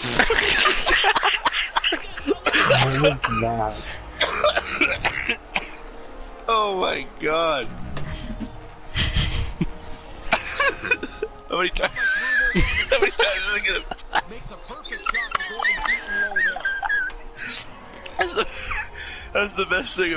I was not. Oh my god. How many times? How many times is it gonna? Makes a perfect shot to go and beat low down. That's the, that's the best thing